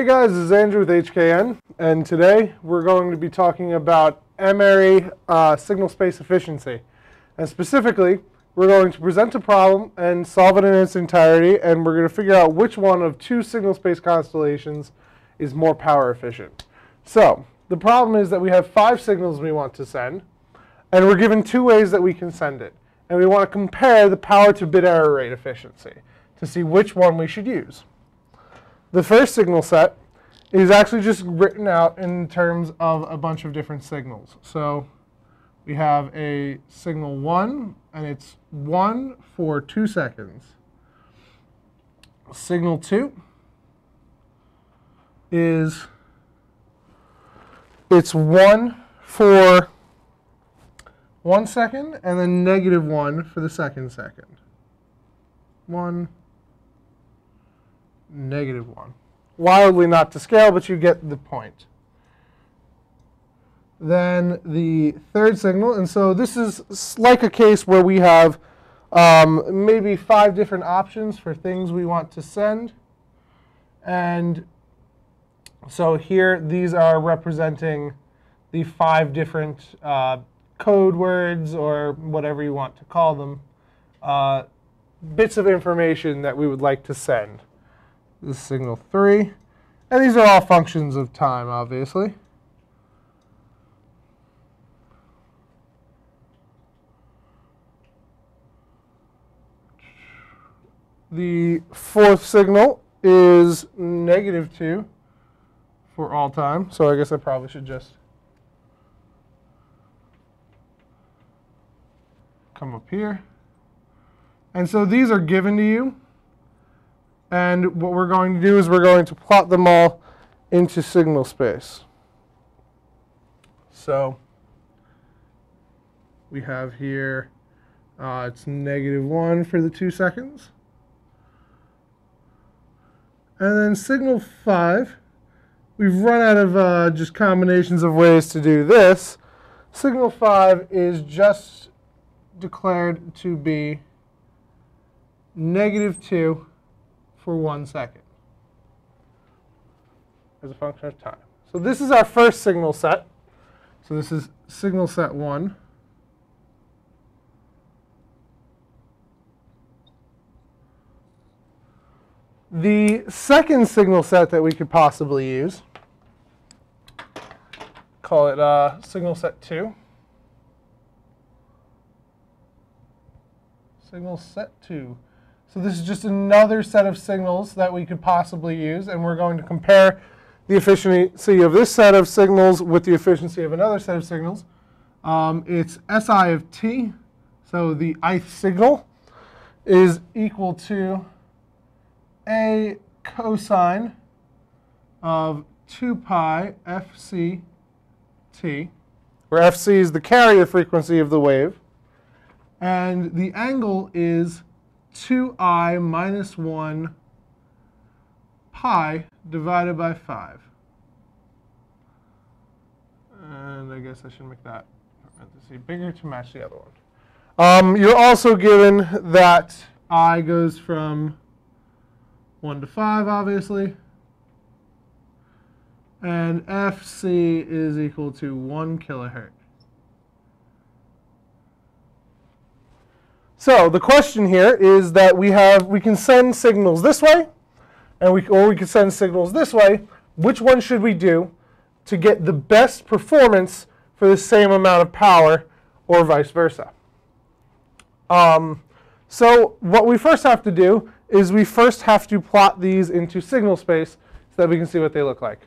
Hey guys, this is Andrew with HKN, and today we're going to be talking about M-ary uh, signal space efficiency. And specifically, we're going to present a problem and solve it in its entirety, and we're going to figure out which one of two signal space constellations is more power efficient. So, the problem is that we have five signals we want to send, and we're given two ways that we can send it. And we want to compare the power to bit error rate efficiency to see which one we should use. The first signal set is actually just written out in terms of a bunch of different signals. So we have a signal 1, and it's 1 for 2 seconds. Signal 2 is it's 1 for 1 second, and then negative 1 for the second second. 1, negative 1. Wildly not to scale, but you get the point. Then the third signal, and so this is like a case where we have um, maybe five different options for things we want to send. And so here, these are representing the five different uh, code words or whatever you want to call them, uh, bits of information that we would like to send. This is signal 3. And these are all functions of time, obviously. The fourth signal is negative 2 for all time. So I guess I probably should just come up here. And so these are given to you. And what we're going to do is we're going to plot them all into signal space. So we have here, uh, it's negative 1 for the 2 seconds. And then signal 5, we've run out of uh, just combinations of ways to do this. Signal 5 is just declared to be negative 2 for one second as a function of time. So this is our first signal set. So this is signal set 1. The second signal set that we could possibly use, call it uh, signal set 2. Signal set 2. So this is just another set of signals that we could possibly use, and we're going to compare the efficiency of this set of signals with the efficiency of another set of signals. Um, it's SI of t, so the ith signal is equal to a cosine of 2 pi fc t, where fc is the carrier frequency of the wave, and the angle is 2i minus 1 pi divided by 5. And I guess I should make that parenthesis bigger to match the other one. Um, you're also given that i goes from 1 to 5, obviously. And fc is equal to 1 kilohertz. So the question here is that we have we can send signals this way, and we or we can send signals this way. Which one should we do to get the best performance for the same amount of power, or vice versa? Um, so what we first have to do is we first have to plot these into signal space so that we can see what they look like.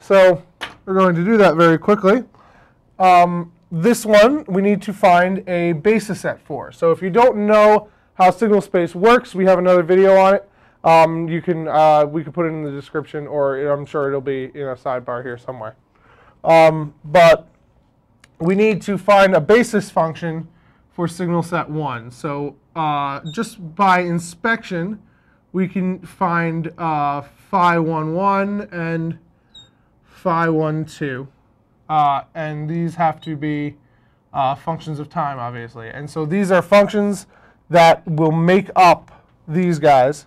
So we're going to do that very quickly. Um, this one we need to find a basis set for. So if you don't know how signal space works, we have another video on it. Um, you can uh, we can put it in the description, or I'm sure it'll be in a sidebar here somewhere. Um, but we need to find a basis function for signal set one. So uh, just by inspection, we can find uh, phi 1, 1 and phi 1, 2. Uh, and these have to be uh, functions of time, obviously. And so these are functions that will make up these guys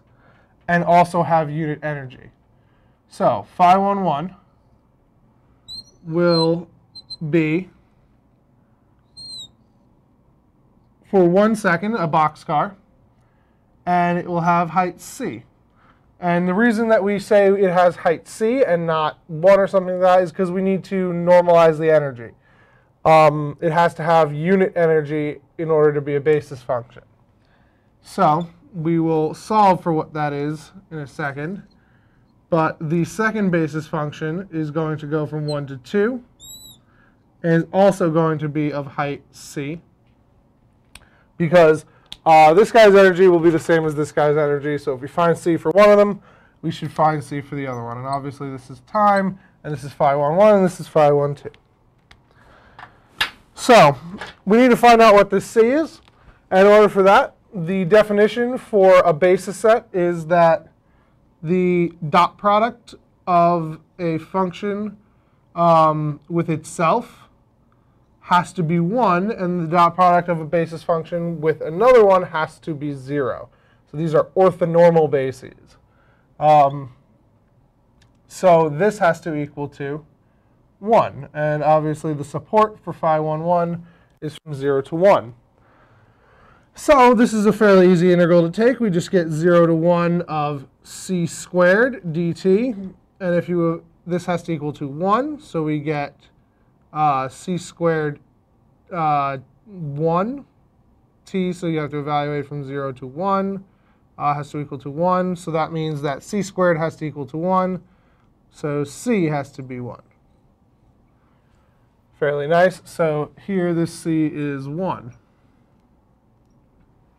and also have unit energy. So phi 1, 1 will be, for one second, a boxcar, and it will have height c. And the reason that we say it has height c and not 1 or something like that is because we need to normalize the energy. Um, it has to have unit energy in order to be a basis function. So we will solve for what that is in a second. But the second basis function is going to go from 1 to 2 and is also going to be of height c because uh, this guy's energy will be the same as this guy's energy. So if we find c for one of them, we should find c for the other one. And obviously this is time, and this is phi 1, 1, and this is phi 1, 2. So we need to find out what this c is. And in order for that, the definition for a basis set is that the dot product of a function um, with itself has to be 1, and the dot product of a basis function with another one has to be 0. So these are orthonormal bases. Um, so this has to equal to 1. And obviously the support for phi 1, 1 is from 0 to 1. So this is a fairly easy integral to take. We just get 0 to 1 of c squared dt. And if you this has to equal to 1, so we get uh, c squared uh, 1 t, so you have to evaluate from 0 to 1, uh, has to equal to 1. So that means that c squared has to equal to 1. So c has to be 1. Fairly nice. So here this c is 1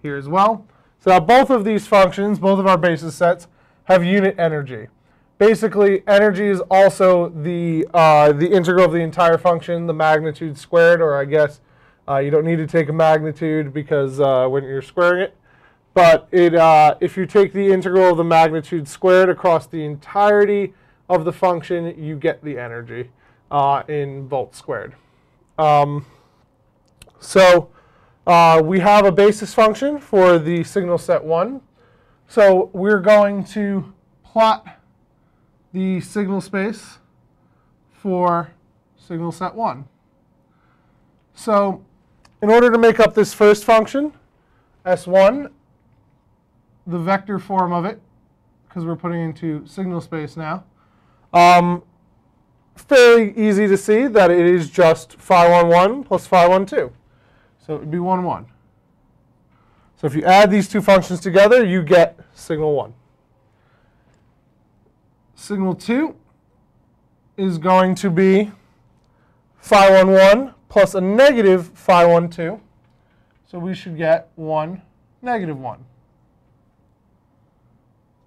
here as well. So now both of these functions, both of our basis sets, have unit energy. Basically, energy is also the, uh, the integral of the entire function, the magnitude squared, or I guess uh, you don't need to take a magnitude because uh, when you're squaring it. But it, uh, if you take the integral of the magnitude squared across the entirety of the function, you get the energy uh, in volts squared. Um, so uh, we have a basis function for the signal set 1. So we're going to plot the signal space for signal set 1. So in order to make up this first function, S1, the vector form of it, because we're putting into signal space now, um, fairly easy to see that it is just phi 1, 1 plus phi 1, 2. So it would be 1, 1. So if you add these two functions together, you get signal 1. Signal 2 is going to be phi 1, 1 plus a negative phi 1, 2. So we should get 1, negative 1.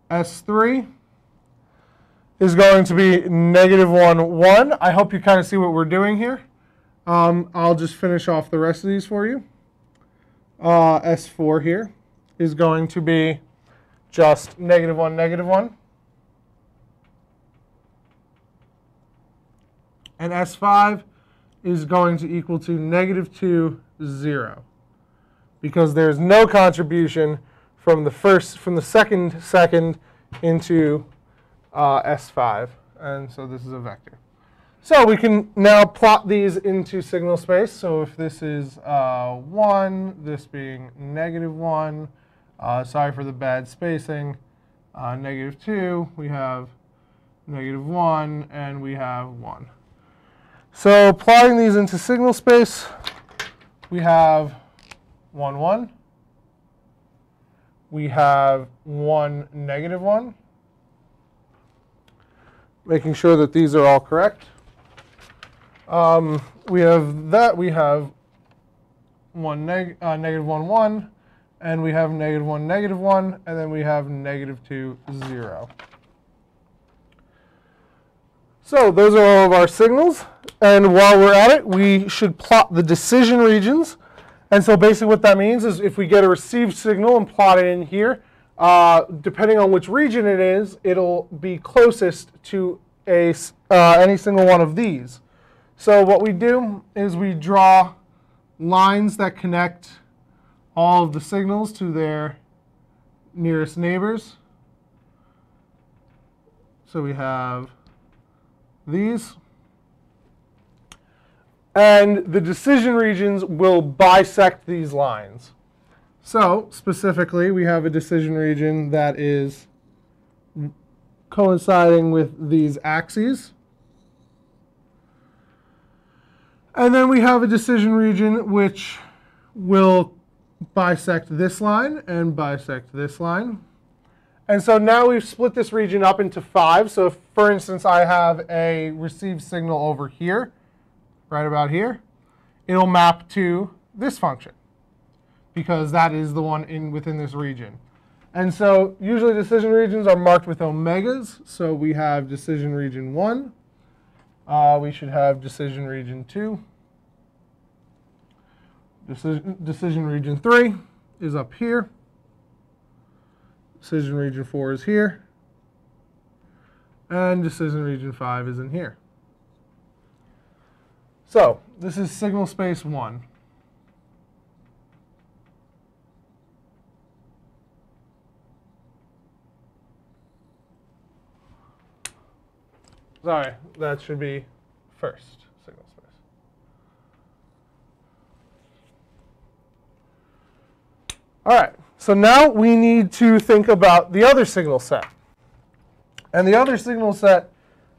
S3 is going to be negative 1, 1. I hope you kind of see what we're doing here. Um, I'll just finish off the rest of these for you. Uh, S4 here is going to be just negative 1, negative 1. And S5 is going to equal to negative 2, 0. Because there's no contribution from the first, from the second second into uh, S5. And so this is a vector. So we can now plot these into signal space. So if this is uh, 1, this being negative 1, uh, sorry for the bad spacing, uh, negative 2, we have negative 1, and we have 1. So plotting these into signal space, we have 1, 1. We have 1, negative 1. Making sure that these are all correct. Um, we have that, we have 1, neg uh, negative 1, 1, and we have negative 1, negative 1, and then we have negative 2, 0. So those are all of our signals. And while we're at it, we should plot the decision regions. And so basically what that means is if we get a received signal and plot it in here, uh, depending on which region it is, it'll be closest to a, uh, any single one of these. So what we do is we draw lines that connect all of the signals to their nearest neighbors. So we have these. And the decision regions will bisect these lines. So specifically, we have a decision region that is coinciding with these axes. And then we have a decision region which will bisect this line and bisect this line. And so now we've split this region up into five. So if, for instance, I have a received signal over here, right about here, it'll map to this function because that is the one in within this region. And so usually decision regions are marked with omegas. So we have decision region 1. Uh, we should have decision region 2. Decision, decision region 3 is up here. Decision region 4 is here. And decision region 5 is in here. So this is signal space 1. Sorry, that should be first signal space. All right, so now we need to think about the other signal set. And the other signal set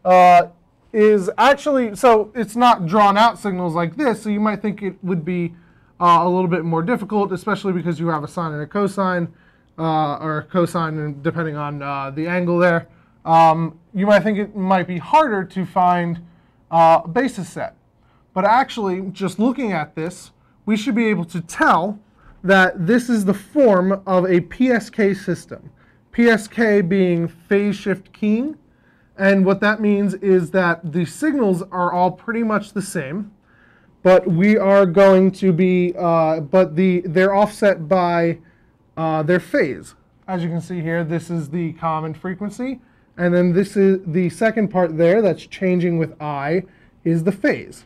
uh, is actually, so it's not drawn out signals like this, so you might think it would be uh, a little bit more difficult, especially because you have a sine and a cosine, uh, or a cosine depending on uh, the angle there um, you might think it might be harder to find uh, a basis set. But actually, just looking at this, we should be able to tell that this is the form of a PSK system. PSK being phase shift keying. And what that means is that the signals are all pretty much the same, but we are going to be, uh, but the they're offset by uh, their phase. As you can see here, this is the common frequency. And then this is the second part there that's changing with I is the phase.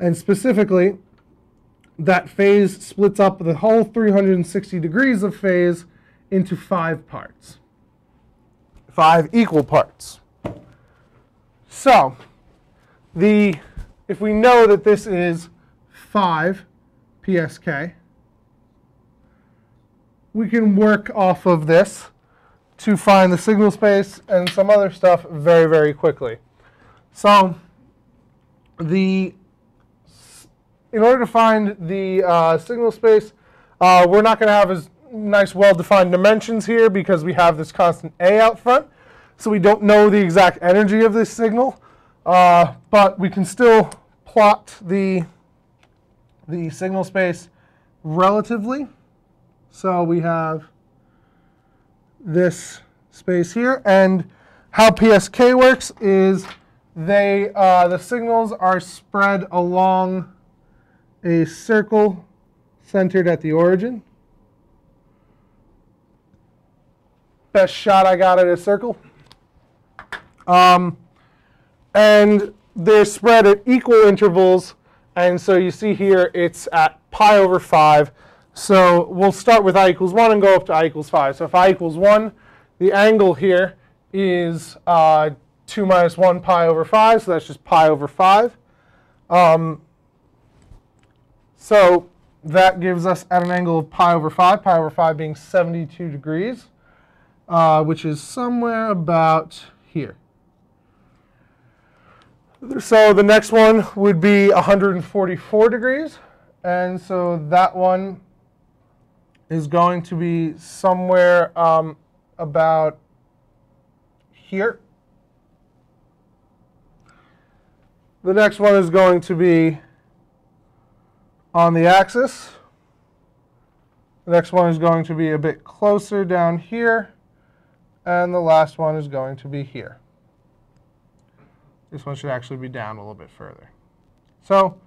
And specifically, that phase splits up the whole 360 degrees of phase into five parts. Five equal parts. So, the if we know that this is 5 PSK, we can work off of this to find the signal space and some other stuff very, very quickly. So the in order to find the uh, signal space, uh, we're not going to have as nice, well-defined dimensions here because we have this constant A out front. So we don't know the exact energy of this signal, uh, but we can still plot the, the signal space relatively. So we have this space here. And how PSK works is they uh, the signals are spread along a circle centered at the origin. Best shot I got at a circle. Um, and they're spread at equal intervals. And so you see here it's at pi over 5. So we'll start with i equals 1 and go up to i equals 5. So if i equals 1, the angle here is uh, 2 minus 1 pi over 5, so that's just pi over 5. Um, so that gives us at an angle of pi over 5, pi over 5 being 72 degrees, uh, which is somewhere about here. So the next one would be 144 degrees. And so that one is going to be somewhere um, about here. The next one is going to be on the axis. The next one is going to be a bit closer down here. And the last one is going to be here. This one should actually be down a little bit further. So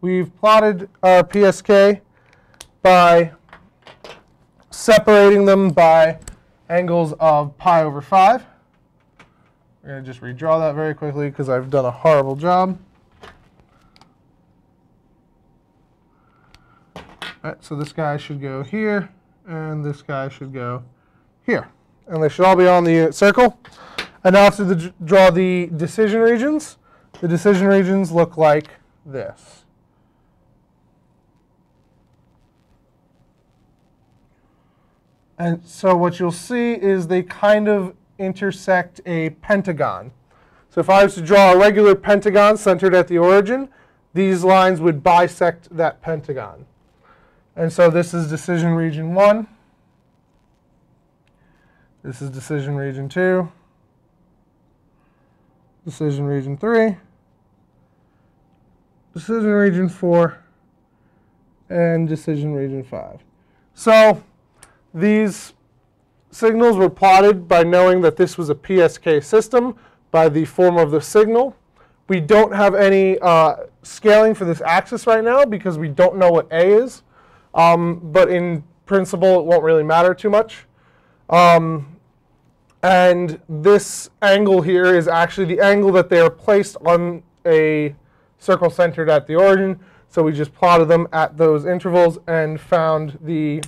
we've plotted our PSK by separating them by angles of pi over 5. We're going to just redraw that very quickly because I've done a horrible job. Right, so this guy should go here, and this guy should go here. And they should all be on the circle. And now to the, draw the decision regions. The decision regions look like this. And so what you'll see is they kind of intersect a pentagon. So if I was to draw a regular pentagon centered at the origin, these lines would bisect that pentagon. And so this is decision region 1. This is decision region 2. Decision region 3. Decision region 4. And decision region 5. So these signals were plotted by knowing that this was a PSK system by the form of the signal. We don't have any uh, scaling for this axis right now because we don't know what A is. Um, but in principle, it won't really matter too much. Um, and this angle here is actually the angle that they are placed on a circle centered at the origin. So we just plotted them at those intervals and found the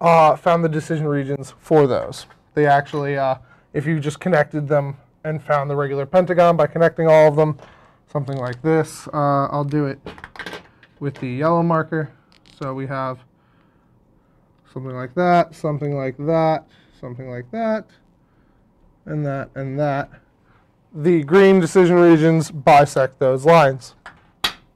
uh, found the decision regions for those. They actually, uh, if you just connected them and found the regular pentagon by connecting all of them, something like this. Uh, I'll do it with the yellow marker. So we have something like that, something like that, something like that, and that, and that. The green decision regions bisect those lines.